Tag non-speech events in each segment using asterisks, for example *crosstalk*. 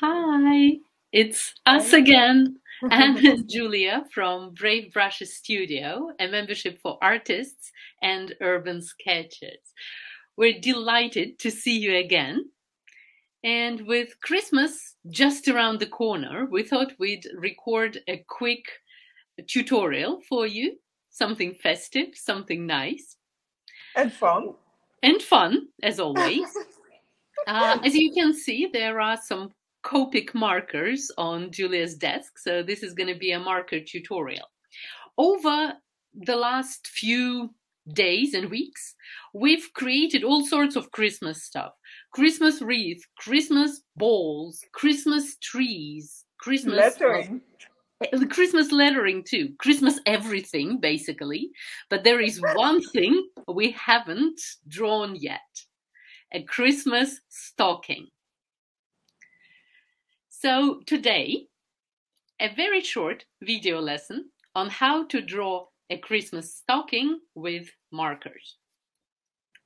Hi, it's us again, *laughs* and Julia from Brave Brushes Studio, a membership for artists and urban sketchers. We're delighted to see you again. And with Christmas just around the corner, we thought we'd record a quick tutorial for you, something festive, something nice, and fun. and fun, as always. *laughs* Uh, as you can see, there are some Copic markers on Julia's desk, so this is going to be a marker tutorial. Over the last few days and weeks, we've created all sorts of Christmas stuff. Christmas wreath, Christmas balls, Christmas trees, Christmas Lettering. uh, Christmas lettering too, Christmas everything basically. But there is one *laughs* thing we haven't drawn yet a Christmas stocking. So today, a very short video lesson on how to draw a Christmas stocking with markers.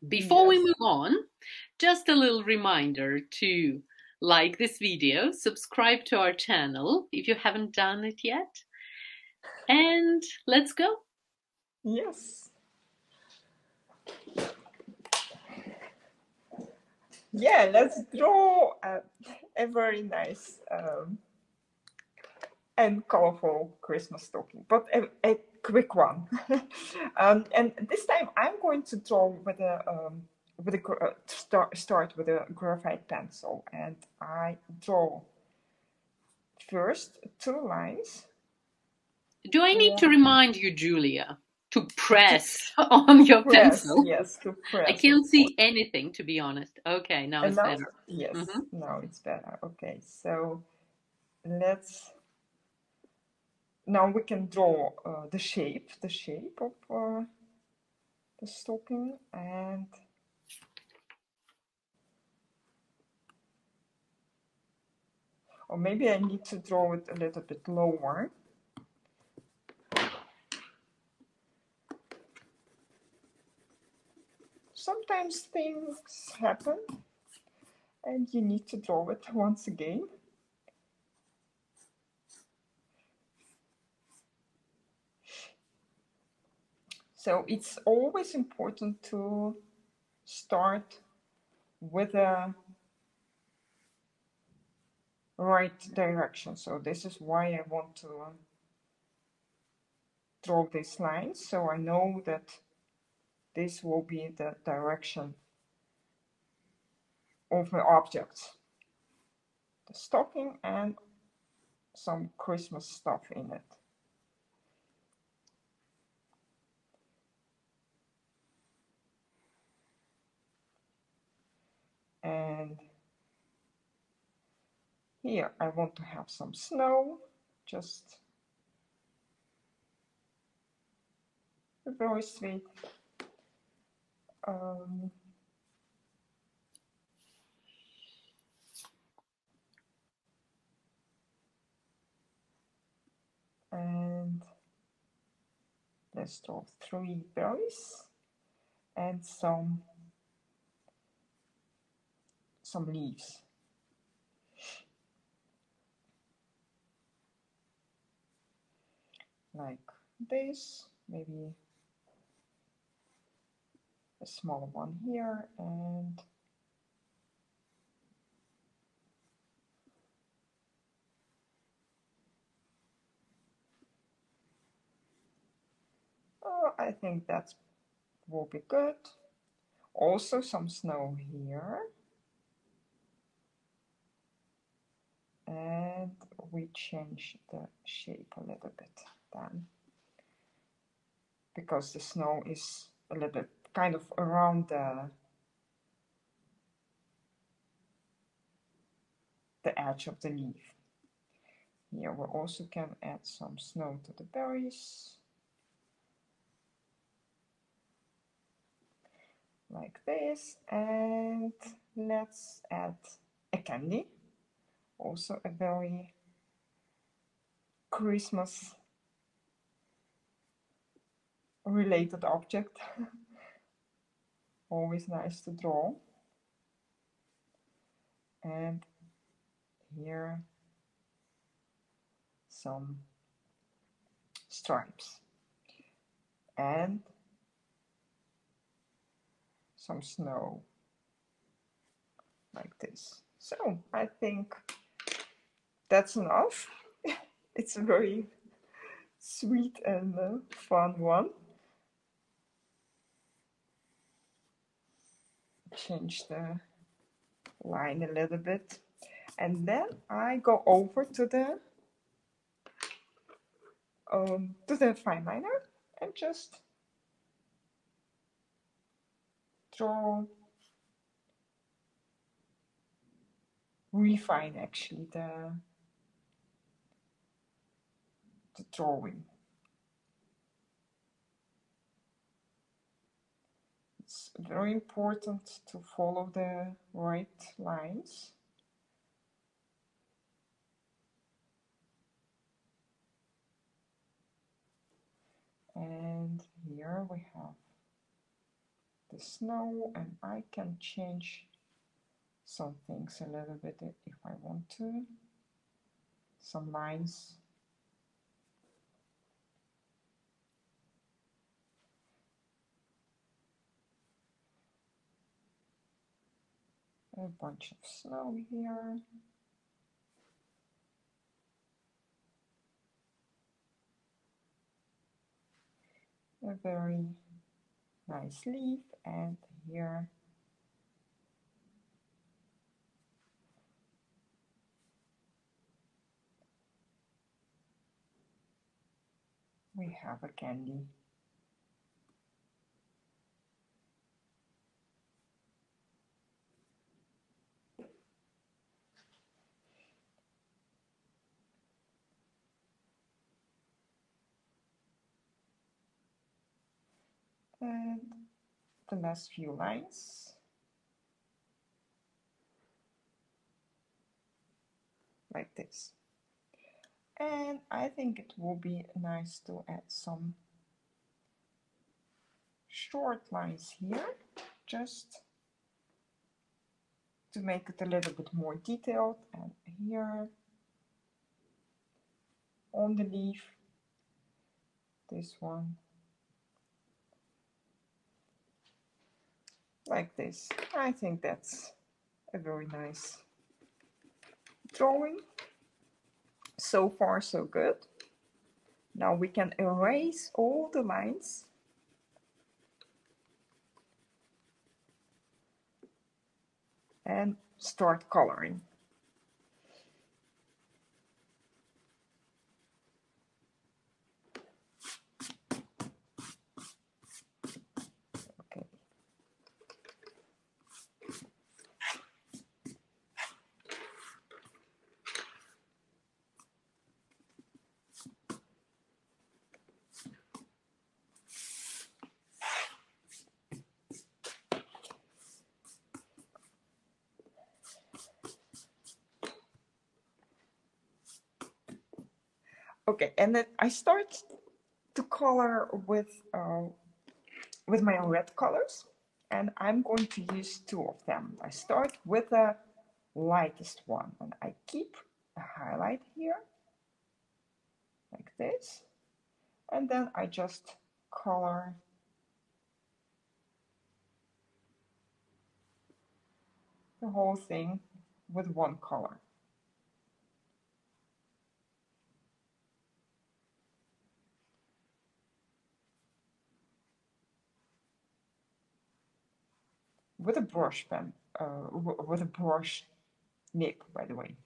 Before we move on, just a little reminder to like this video, subscribe to our channel if you haven't done it yet, and let's go. Yes. Yeah, let's draw a, a very nice um, and colorful Christmas stocking, but a, a quick one. *laughs* um, and this time I'm going to draw with a um, with a uh, start start with a graphite pencil, and I draw first two lines. Do I need to remind you, Julia, to press *laughs* on your Press, pencil? yes, to press. I can't see anything, to be honest. Okay, now And it's now, better. yes, Mhm. now it's better. Okay, so let's now we can draw uh, the shape, the shape of uh, the stocking, and or maybe I need to draw it a little bit lower. Sometimes things happen, and you need to draw it once again. So it's always important to start with a right direction. So this is why I want to draw these lines. So I know that this will be the direction of my objects. The stocking and some Christmas stuff in it. And here I want to have some snow, just very sweet. Um, and let's draw three berries and some some leaves. Like this, maybe a smaller one here and oh, I think that will be good. Also some snow here. And we change the shape a little bit then. Because the snow is a little bit kind of around the the edge of the leaf. Here we also can add some snow to the berries. Like this. And let's add a candy. Also a very Christmas related object. *laughs* Always nice to draw. And here some stripes and some snow like this. So I think that's enough. *laughs* it's a very sweet and uh, fun one. Change the line a little bit. And then I go over to the um, to the fine liner and just draw refine actually the the drawing it's very important to follow the right lines. And here we have the snow and I can change some things a little bit if I want to. Some lines a bunch of snow here. A very nice leaf and here we have a candy and the last few lines. Like this. And I think it will be nice to add some short lines here just to make it a little bit more detailed. And here on the leaf this one like this. I think that's a very nice drawing. So far so good. Now we can erase all the lines and start coloring. Okay, and then I start to color with uh, with my red colors, and I'm going to use two of them. I start with the lightest one, and I keep a highlight here, like this, and then I just color the whole thing with one color. With a brush pen, uh, with a brush nib, by the way.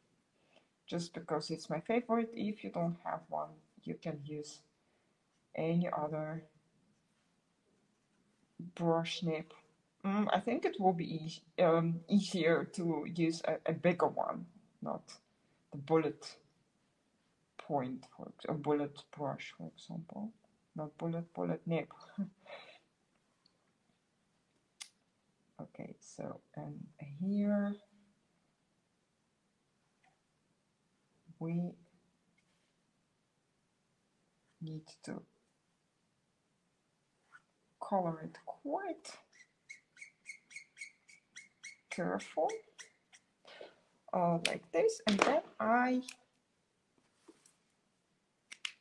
Just because it's my favorite. If you don't have one, you can use any other brush nib. Mm, I think it will be um, easier to use a, a, bigger one, not the bullet point, for a bullet brush, for example. Not bullet, bullet nib. *laughs* Okay, so and here we need to color it quite careful. uh, like this and then I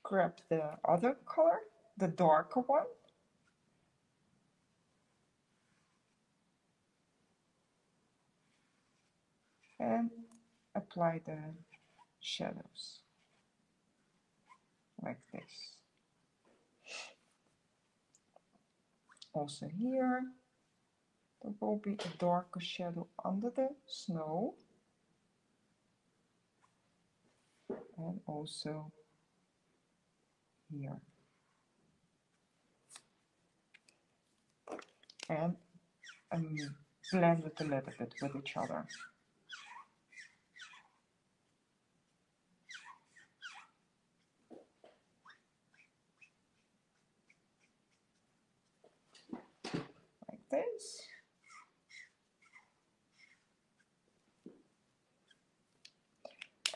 grab the other color, the darker one and apply the shadows like this. Also here, there will be a darker shadow under the snow. And also here. And um, blend it a little bit with each other.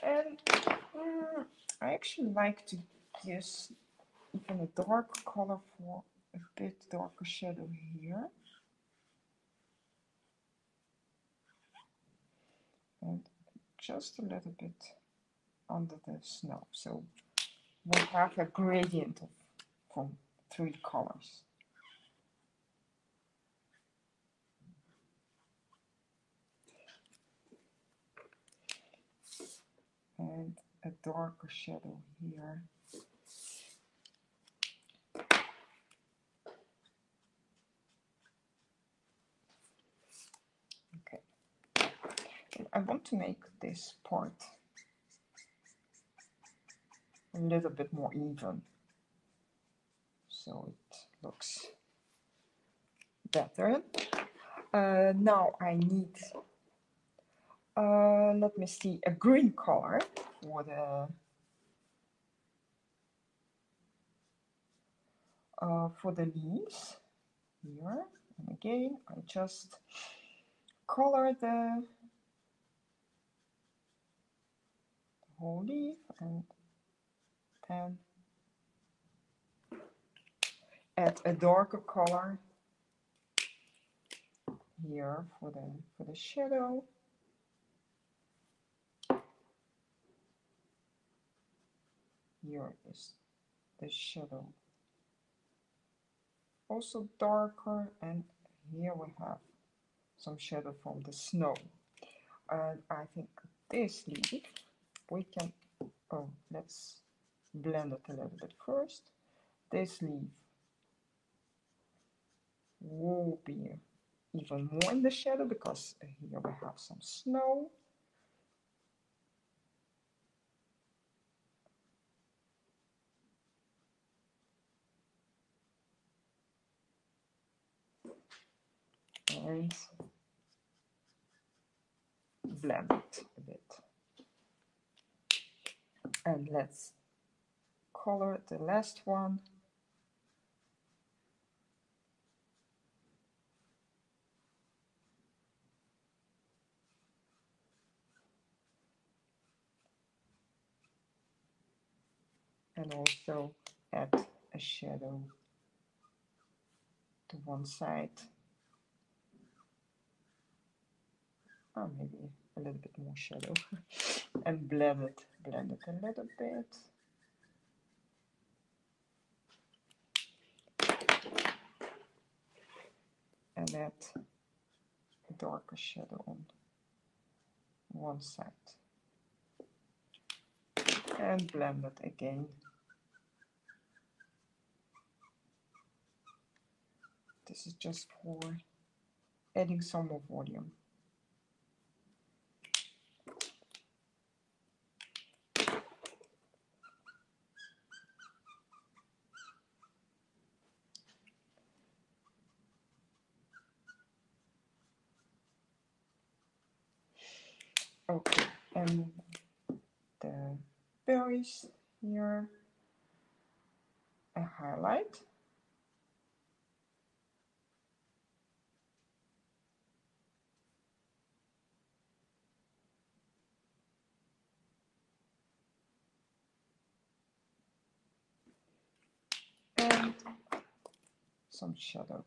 And um, I actually like to use even a dark color for a bit darker shadow here. And just a little bit under the snow. So we have a gradient of from three colors. And a darker shadow here. Okay, I want to make this part a little bit more even so it looks better. Uh, now I need uh, let me see, a green color for the uh, for the leaves here. And again, I just color the whole leaf and then add a darker color here for the for the shadow here is the shadow. Also darker and here we have some shadow from the snow. And I think this leaf we can oh let's blend it a little bit first. This leaf will be even more in the shadow because here we have some snow blend it a bit. And let's color the last one. And also add a shadow to one side oh, maybe a little bit more shadow *laughs* and blend it, blend it a little bit. And add a darker shadow on one side. And blend it again. This is just for adding some more volume. Okay, and the berries here, a highlight. And some shadow.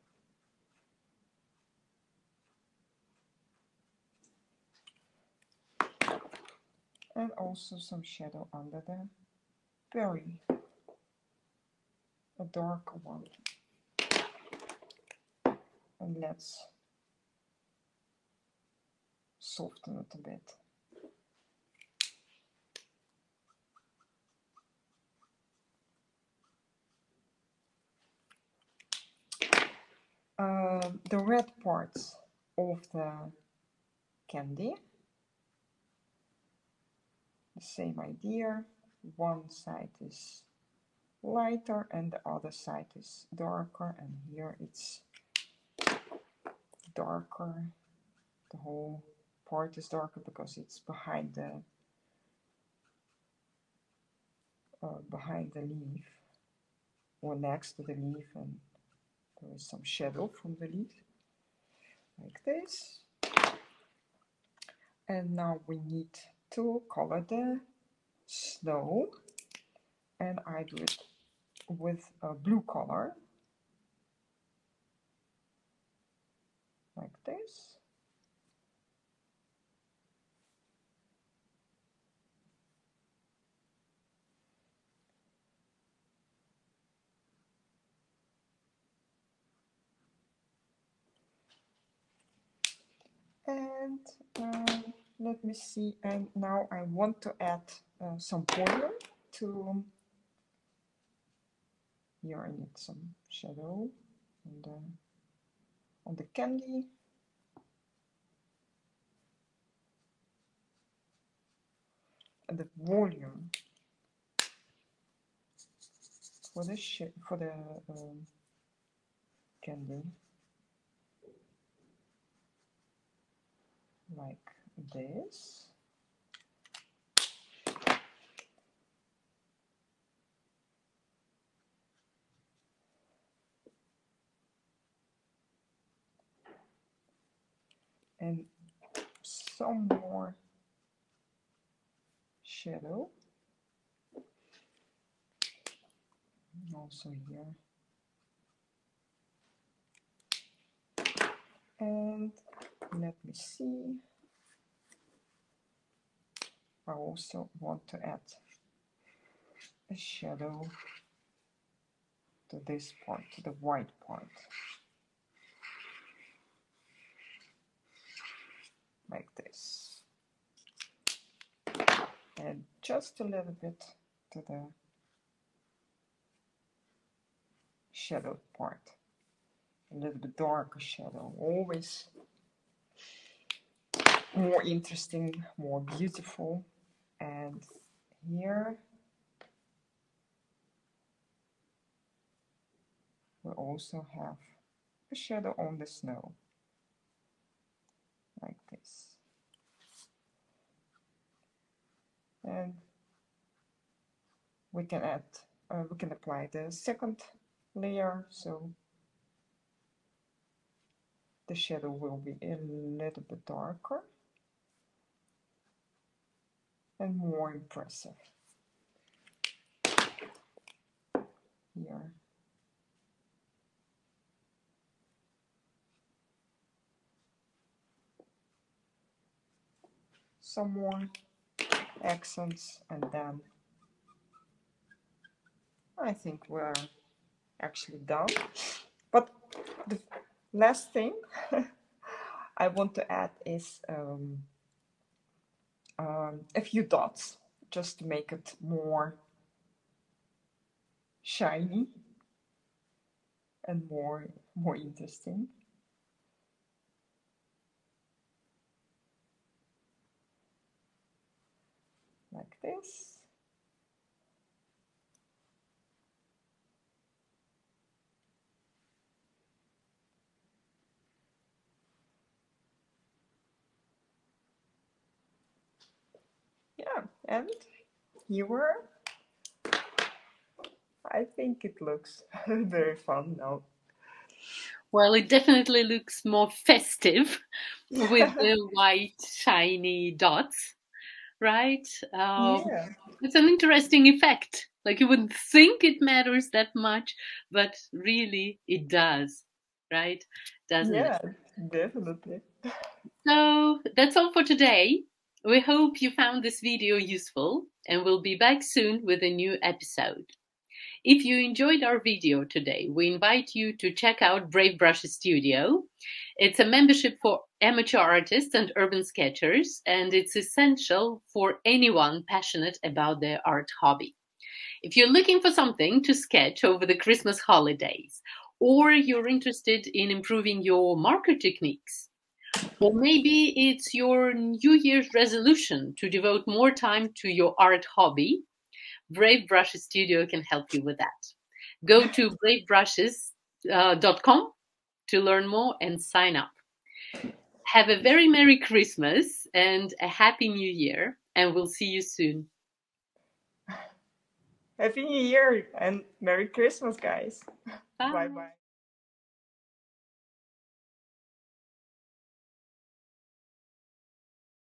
And also some shadow under the berry a darker one. And let's soften it a bit. Uh, the red parts of the candy the same idea. One side is lighter and the other side is darker and here it's darker. The whole part is darker because it's behind the uh, behind the leaf or next to the leaf and there is some shadow from the leaf like this. And now we need to color the snow and I do it with a blue color like this. And um, let me see and now I want to add uh, some volume to here I need some shadow on the on the candy. And the volume for the for the um, candy. Like this. And some more shadow. Also here. And let me see. I also want to add a shadow to this part, to the white part. Like this. And just a little bit to the shadow part. A little bit darker shadow. Always more interesting, more beautiful and here we also have a shadow on the snow like this. And we can add uh, we can apply the second layer so the shadow will be a little bit darker and more impressive. Here. Some more accents and then I think we're actually done. But the last thing *laughs* I want to add is um, um, a few dots just to make it more shiny and more more interesting. Like this. Yeah, and you were. I think it looks *laughs* very fun now. Well, it definitely looks more festive *laughs* with the *laughs* white shiny dots, right? Um, yeah. It's an interesting effect. Like you wouldn't think it matters that much, but really it does, right? Doesn't yeah, it? definitely. So that's all for today We hope you found this video useful and we'll be back soon with a new episode. If you enjoyed our video today, we invite you to check out Brave Brushes Studio. It's a membership for amateur artists and urban sketchers, and it's essential for anyone passionate about their art hobby. If you're looking for something to sketch over the Christmas holidays, or you're interested in improving your marker techniques, or maybe it's your New Year's resolution to devote more time to your art hobby, Brave Brushes Studio can help you with that. Go to bravebrushes.com uh, to learn more and sign up. Have a very Merry Christmas and a Happy New Year, and we'll see you soon. Happy New Year and Merry Christmas, guys. Bye bye.